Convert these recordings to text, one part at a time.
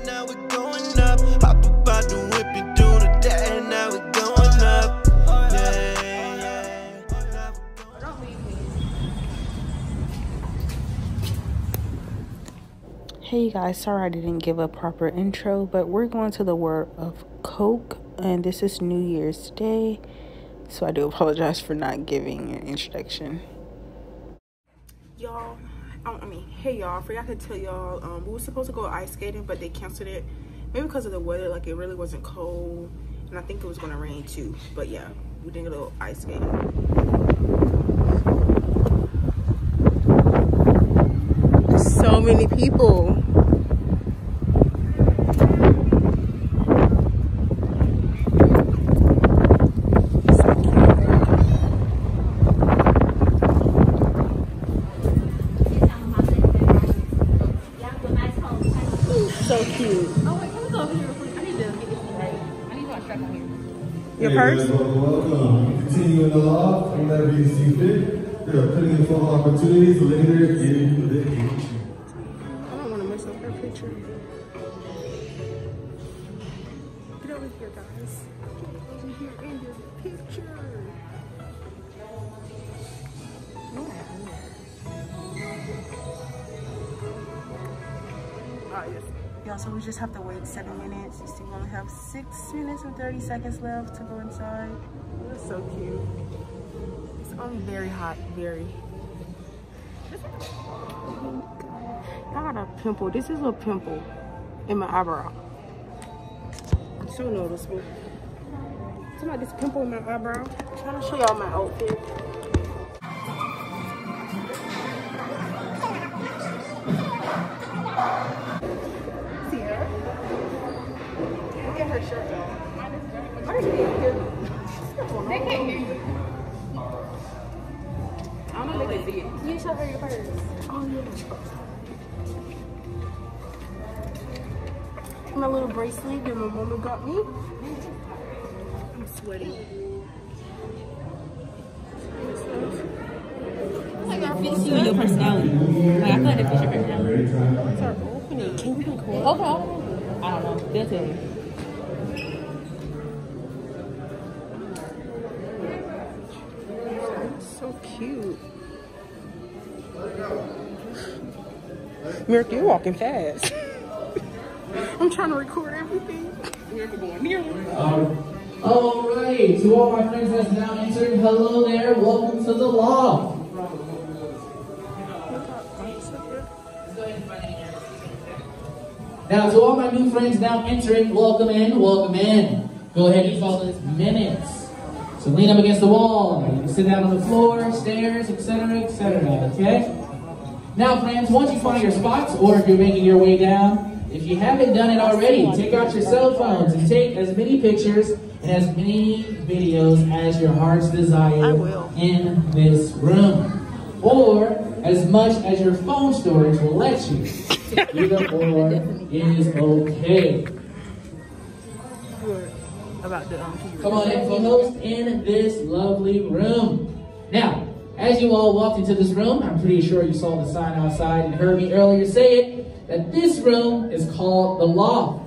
and now we're going up. Hop about the whip and do the that, and now we're going up. Yeah, yeah. Now we're going Hey you guys, sorry I didn't give a proper intro, but we're going to the World of Coke, and this is New Year's Day, so I do apologize for not giving an introduction. Y'all, I mean, hey y'all, forgot to tell y'all, um, we were supposed to go ice skating, but they canceled it, maybe because of the weather, like it really wasn't cold, and I think it was gonna rain too, but yeah, we didn't go ice skating. So many people. Your Hey, purse? Welcome, welcome. Continue in the law, whenever you see fit. There are plenty of opportunities later in the future. I don't want to mess up her picture. Get over here, guys. Get over here in your picture. So we just have to wait seven minutes. You see, we only have six minutes and 30 seconds left to go inside. It's so cute. It's only very hot, very. I got a pimple. This is a pimple in my eyebrow. It's so noticeable. It's like this pimple in my eyebrow. I'm trying to show y'all my outfit. They can't hear you. I don't know if they can see it. You show her your purse. Oh yeah. my little bracelet that my mama got me. I'm sweating. fits you and your personality. Like I feel like it fits your personality. Start opening. Can you record? Okay. I don't know. They'll tell you. So cute. Miracle, you're walking fast. I'm trying to record everything. Miracle going near All right, to all my friends that's now entered, hello there, welcome to the loft. Now, to all my new friends now entering, welcome in, welcome in. Go ahead and follow this minutes. So lean up against the wall. You can sit down on the floor, stairs, etc., etc. Okay. Now, friends, once you find your spots, or if you're making your way down, if you haven't done it already, take out your cell phones and take as many pictures and as many videos as your heart's desire in this room. Or as much as your phone storage will let you. Either or is okay. About the um. Come on in, co-host, in this lovely room. Now, as you all walked into this room, I'm pretty sure you saw the sign outside and heard me earlier say it, that this room is called the loft.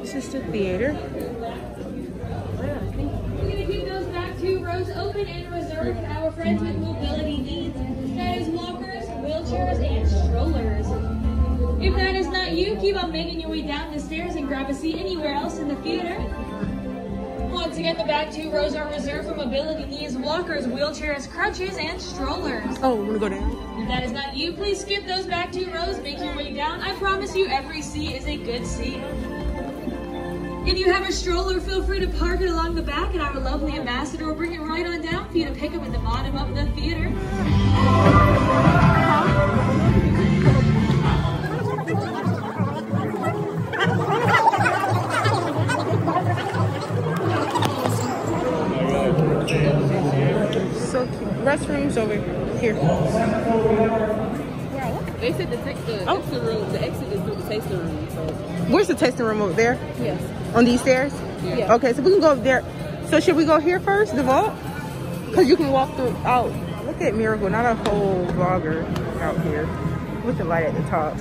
This is the theater. We're gonna keep those back two rows open and reserved for our friends with mobility needs. That is walkers, wheelchairs, and strollers. If that is not you, keep on making your way down the stairs and grab a seat anywhere else in the theater. Once again, the back two rows are reserved for mobility needs, walkers, wheelchairs, crutches, and strollers. Oh, we're gonna go down. If that is not you, please skip those back two rows, make your way down. I promise you, every seat is a good seat. If you have a stroller, feel free to park it along the back, and our lovely ambassador will bring it right on down for you to pick up at the bottom of the theater. Restrooms over here. They said the, the Oh. exit room, the exit is through the tasting room. So Where's the tasting room over there? yes, On these stairs? Yeah. Okay, so we can go up there. So should we go here first, the vault? Because you can walk through out. Look at Miracle, not a whole vlogger out here. with the light at the top.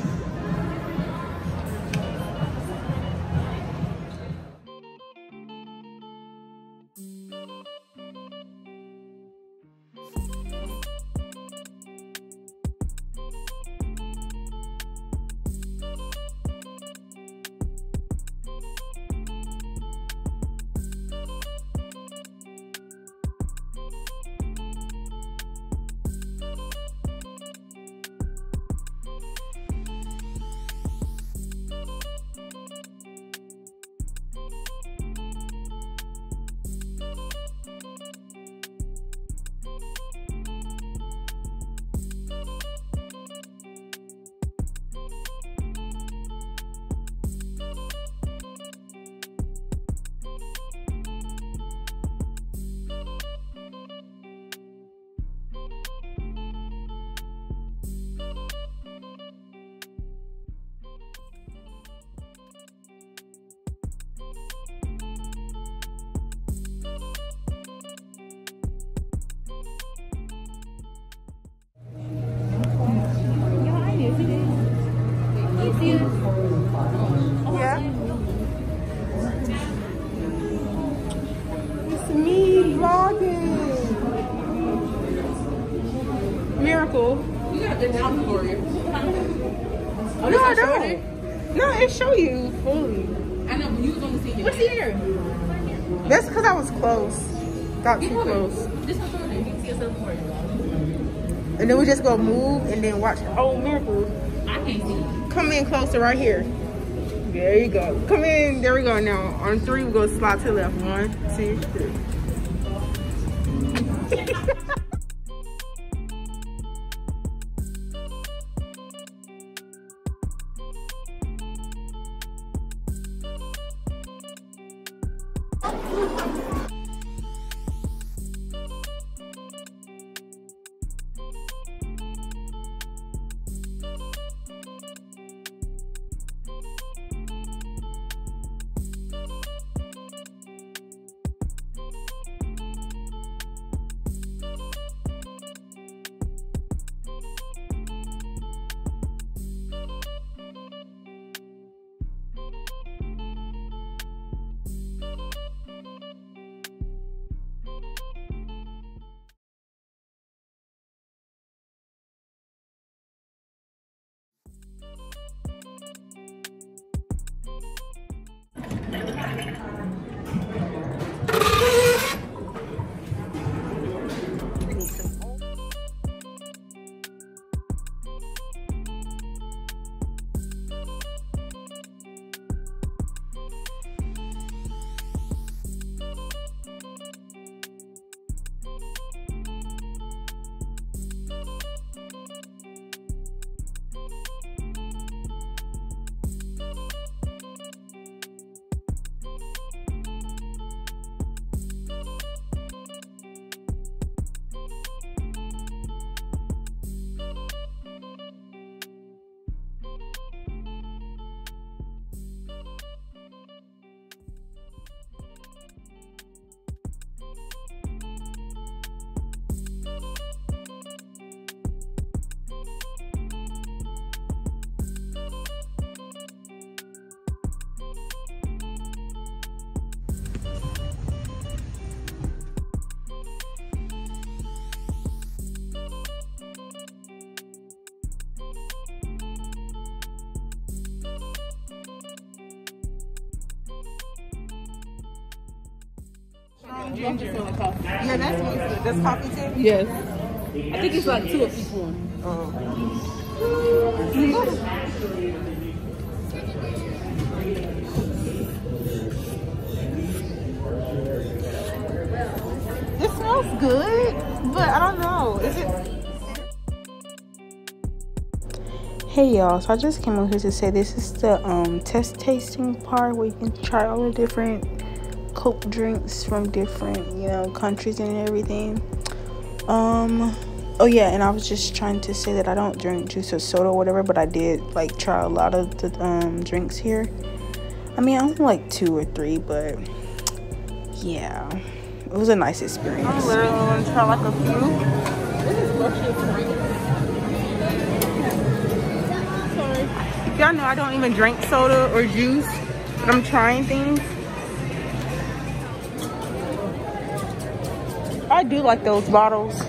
Miracle. You got the down for you. Oh, no, I don't. No, it show you fully. I know, but you was on the scene. What's here? That's because I was close. Got too close. This one's on there. You can see yourself for. And then we just go move and then watch. Oh, Miracle. I can't see. Come in closer right here. There you go. Come in. There we go. Now on three, we go slide to the left. One, two, three. Ginger. Yeah, that's what's good. That's coffee too. Yes. I think it's like two of each one. This smells good, but I don't know. Is it? Hey y'all, so I just came over here to say this is the um, test tasting part where you can try all the different Coke drinks from different, you know, countries and everything. Um, oh yeah, and I was just trying to say that I don't drink juice or soda or whatever, but I did like try a lot of the um, drinks here. I mean, I only like two or three, but yeah, it was a nice experience. I'm literally gonna try like a few. Y'all know I don't even drink soda or juice, but I'm trying things. I do like those bottles.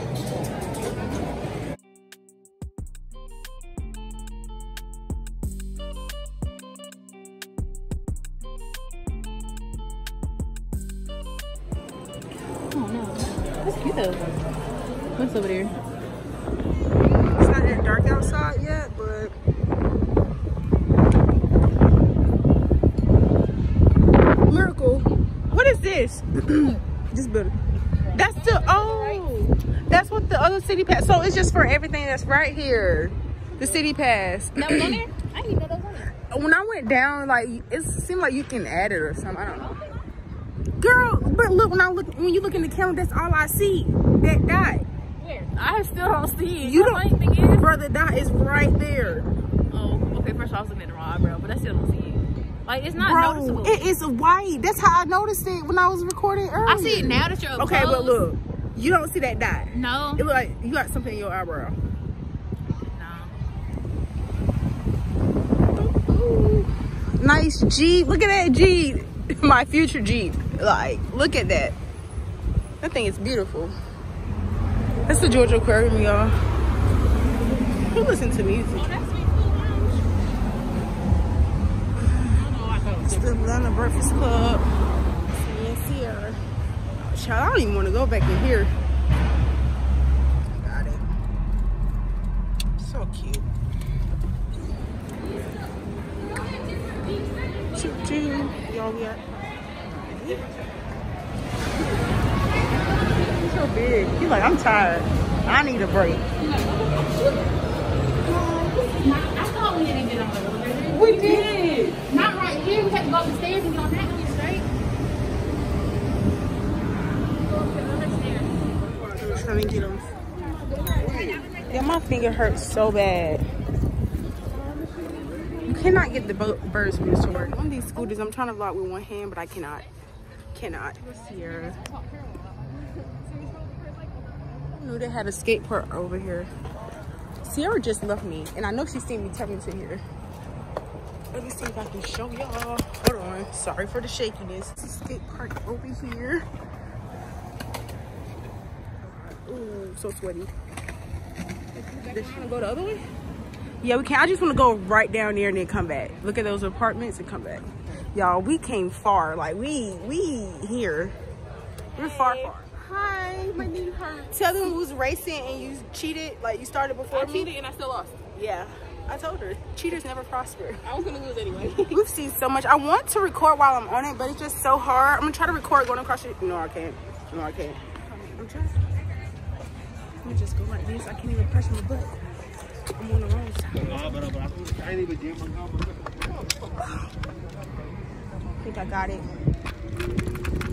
Other city pass. So it's just for everything that's right here. The city pass. That was on there? I didn't know that was on there. When I went down, like it seemed like you can add it or something. I don't know. Girl, but look when I look when you look in the camera, that's all I see. That dot. Where? I still don't see it. You don't thing is. Brother, dot is right there. Oh, okay. First of all, I was looking at the wrong eyebrow, but I still don't see it. Like it's not Bro, noticeable. it is white. That's how I noticed it when I was recording earlier. I see it now that you're Okay, but look, you don't see that dot. No. It look like you got something in your eyebrow. No. Nice Jeep. Look at that Jeep. My future Jeep. Like, look at that. That thing is beautiful. That's the Georgia Aquarium, y'all. Who listen to music? Oh, It's the Atlanta Breakfast Club. Child, I don't even want to go back in here. Got it. So cute. Choo choo. Y'all got. He's so big. He's like, I'm tired. I need a break. I thought we didn't get on the elevator. We did. Not right here. We had to go up the stairs and get on that one straight. Go up the other trying to get him. Yeah, my finger hurts so bad. You cannot get the birds from the store. On these scooters, I'm trying to vlog with one hand, but I cannot. Cannot. Sierra. I knew they had a skate park over here. Sierra just left me, and I know she's seen me coming to here. Let me see if I can show y'all. Hold on. Sorry for the shakiness. Skate park over here. Ooh, so sweaty. Does she wanna go the other way? Yeah, we can. I just want to go right down there and then come back. Look at those apartments and come back. Y'all, we came far. Like we we here. We're far far. Hi, my knee hurts. Tell them who's racing and you cheated. Like you started before I me. cheated and I still lost. Yeah, I told her. Cheaters never prosper. I was gonna lose anyway. We've seen so much. I want to record while I'm on it, but it's just so hard. I'm gonna try to record going across the. No, I can't. No, I can't. I'm trying. Me just go like this. I can't even press my butt. I'm on the wrong side. I think I got it.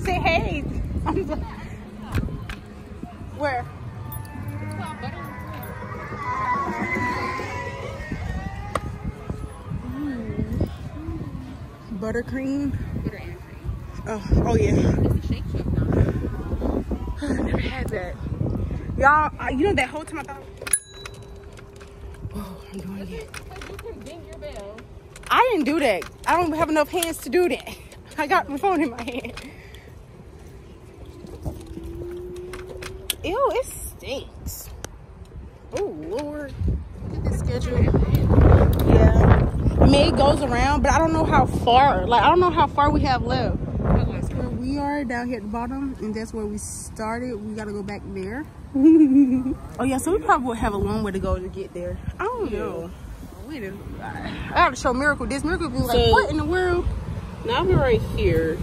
Say hey. I'm Where? Mm. Buttercream. Oh, oh yeah. I never had that. Y'all, uh, you know that whole time I thought. Oh, I'm doing it. I didn't do that. I don't have enough hands to do that. I got my phone in my hand. Ew, it stinks. Oh Lord. Look at the schedule. Yeah. I mean, it goes around, but I don't know how far. Like, I don't know how far we have left. We are down here at the bottom, and that's where we started. We gotta go back there. oh yeah, so we probably will have a long way to go to get there. I don't know. Wait a I gotta show Miracle this. Miracle be like, So- what in the world? Now we're right here.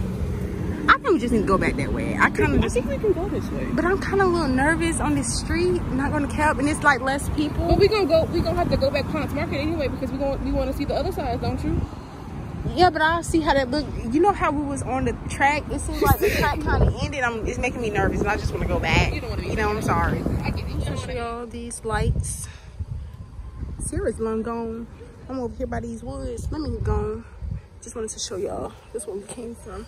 I think we just need to go back that way. I kind of I think we can go this way. but I'm kind of a little nervous on this street. Not gonna cap, and it's like less people. But we gonna go. We gonna have to go back Ponce Market anyway because we going we want to see the other side, don't you? Yeah, but I see how that look. You know how we was on the track? It seems like the track kind of ended. I'm, it's making me nervous, and I just want to go back. You don't wanna be- You know, I'm sorry. I get it. You Show y'all these lights. Sierra's long gone. I'm over here by these woods. Let me go. Just wanted to show y'all. This where we came from.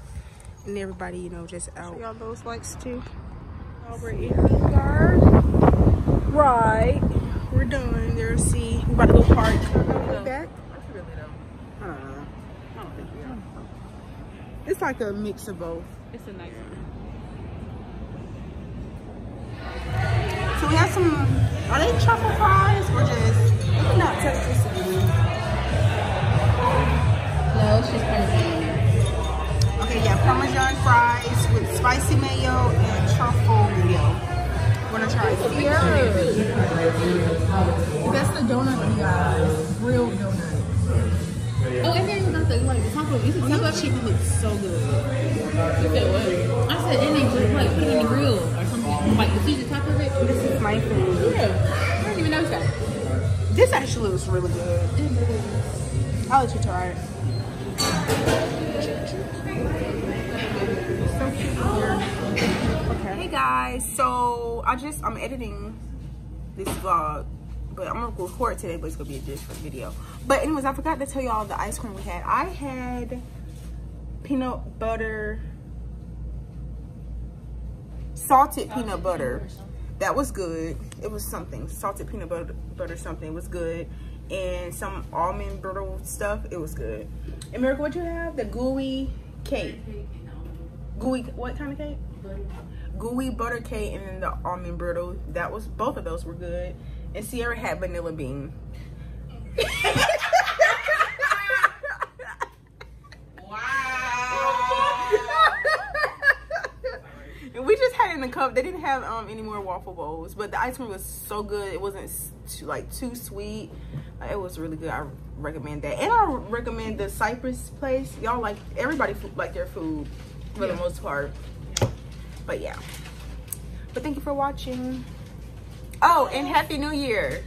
And everybody, you know, just out. Show y'all those lights too. Over. Right. We're done. There's see. We about to go park. We're back. It's like a mix of both. It's a nice one. So we have some, are they truffle fries or just, maybe not toasted No, it's just Parmesan. Okay, yeah, Parmesan fries with spicy mayo and truffle mayo. We're gonna try it. That's the donut, you guys. Real donut. And then the like the taco. You said Your taco. chicken looks so good. You said what? I said, and they just like put it in the grill or something. Like the cheese top of it. This is my food. I didn't even notice that. This actually looks really good. I'll let you try it. So cute here. Hey guys, so I just I'm editing this vlog, but I'm gonna record today, but it's gonna be a different video. But anyways, I forgot to tell y'all the ice cream we had. I had peanut butter, salted peanut butter. That was good. It was something salted peanut butter, butter something. Was good, and some almond brittle stuff. It was good. And Miracle, what you have? The gooey cake. Gooey, what kind of cake? gooey butter cake and then the almond brittle. That was both of those were good. And Sierra had vanilla bean. And we just had it in the cup. They didn't have um any more waffle bowls, but the ice cream was so good. It wasn't too, like too sweet. It was really good. I recommend that, and I recommend the Cypress place. Y'all like everybody like their food for the most part. But yeah. But thank you for watching. Oh, and Happy New Year.